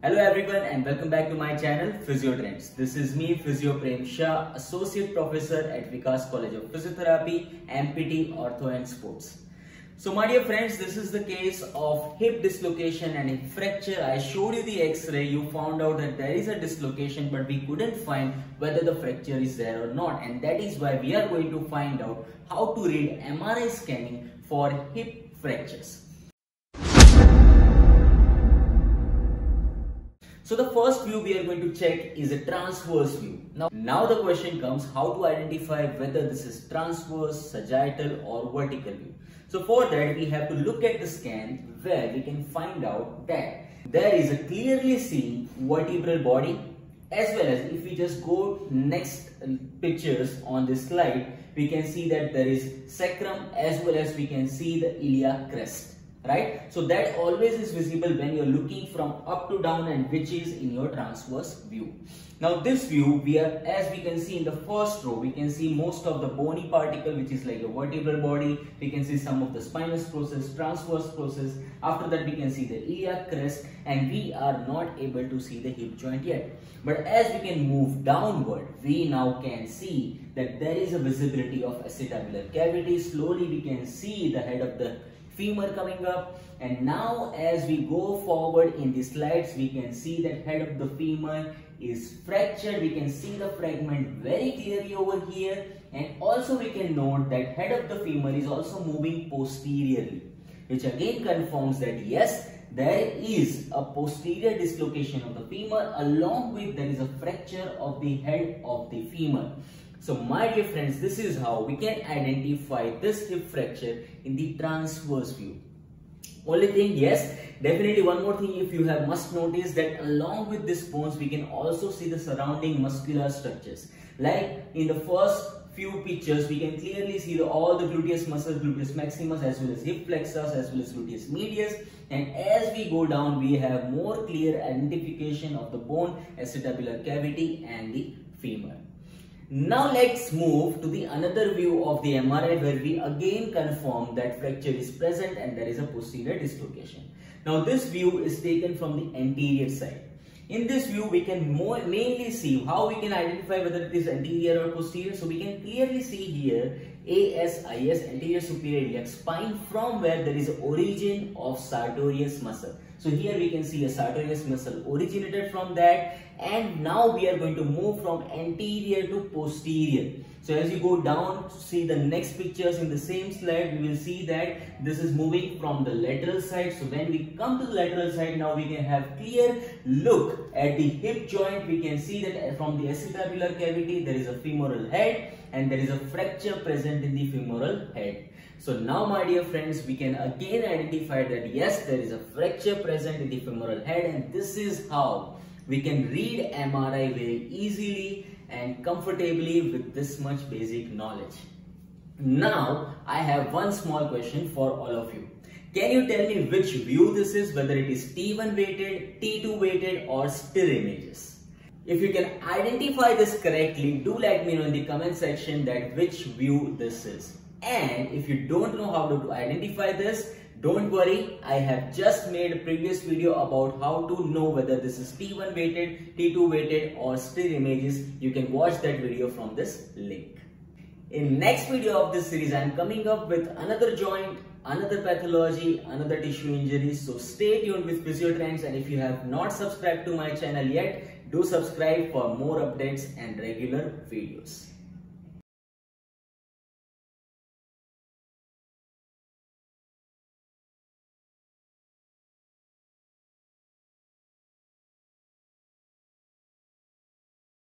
Hello everyone and welcome back to my channel Physio Trendz. This is me Physio Prem Shah, Associate Professor at Vikas College of Physiotherapy, MPT, Ortho and Sports. So my dear friends, this is the case of hip dislocation and a fracture. I showed you the x-ray, you found out that there is a dislocation but we couldn't find whether the fracture is there or not and that is why we are going to find out how to read MRI scanning for hip fractures. So the first view we are going to check is a transverse view. Now, now the question comes how to identify whether this is transverse, sagittal or vertical view. So for that we have to look at the scan where we can find out that there is a clearly seen vertebral body as well as if we just go next uh, pictures on this slide we can see that there is sacrum as well as we can see the iliac crest right? So that always is visible when you're looking from up to down and which is in your transverse view. Now this view we are as we can see in the first row we can see most of the bony particle which is like a vertebral body. We can see some of the spinous process transverse process. After that we can see the iliac crest and we are not able to see the hip joint yet. But as we can move downward we now can see that there is a visibility of acetabular cavity. Slowly we can see the head of the femur coming up. And now as we go forward in the slides we can see that head of the femur is fractured. We can see the fragment very clearly over here. And also we can note that head of the femur is also moving posteriorly which again confirms that yes there is a posterior dislocation of the femur along with there is a fracture of the head of the femur so my dear friends, this is how we can identify this hip fracture in the transverse view. Only thing, yes, definitely one more thing if you have must notice that along with this bones, we can also see the surrounding muscular structures. Like in the first few pictures, we can clearly see the, all the gluteus muscles, gluteus maximus as well as hip flexors as well as gluteus medius. And as we go down, we have more clear identification of the bone, acetabular cavity and the femur. Now let's move to the another view of the MRI where we again confirm that fracture is present and there is a posterior dislocation. Now this view is taken from the anterior side. In this view, we can more, mainly see how we can identify whether it is anterior or posterior. So we can clearly see here ASIS, anterior superior iliac spine from where there is origin of sartorius muscle. So here we can see a sartorius muscle originated from that and now we are going to move from anterior to posterior. So as you go down see the next pictures in the same slide we will see that this is moving from the lateral side. So when we come to the lateral side now we can have clear look at the hip joint. We can see that from the acetabular cavity there is a femoral head and there is a fracture present in the femoral head. So now my dear friends, we can again identify that yes, there is a fracture present in the femoral head and this is how we can read MRI very easily and comfortably with this much basic knowledge. Now, I have one small question for all of you. Can you tell me which view this is, whether it is T1 weighted, T2 weighted or STIR images? If you can identify this correctly, do let me know in the comment section that which view this is. And if you don't know how to identify this, don't worry, I have just made a previous video about how to know whether this is T1 weighted, T2 weighted or STIR images. You can watch that video from this link. In next video of this series, I am coming up with another joint, another pathology, another tissue injury. So stay tuned with Physio and if you have not subscribed to my channel yet, do subscribe for more updates and regular videos.